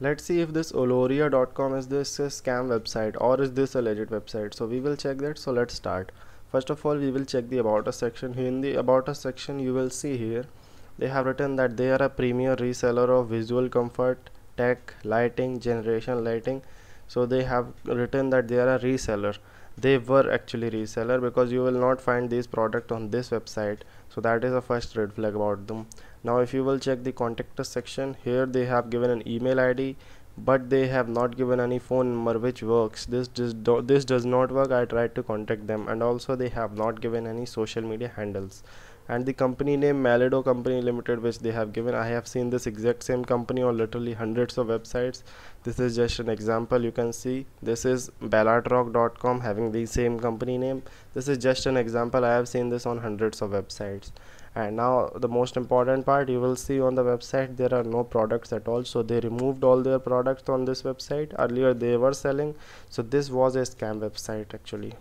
let's see if this oloriya.com is this a scam website or is this a legit website. So we will check that. So let's start. First of all we will check the about us section. Here in the about us section you will see here they have written that they are a premier reseller of visual comfort tech lighting generation lighting. So they have written that they are a reseller they were actually reseller because you will not find these product on this website. So that is the first red flag about them. Now if you will check the contact us section here they have given an email id but they have not given any phone number which works. This just this does not work. I tried to contact them and also they have not given any social media handles and the company name Malido Company Limited which they have given. I have seen this exact same company on literally hundreds of websites. This is just an example. You can see this is ballartrock.com having the same company name. This is just an example. I have seen this on hundreds of websites. And now the most important part you will see on the website there are no products at all. So they removed all their products on this website. Earlier they were selling. So this was a scam website actually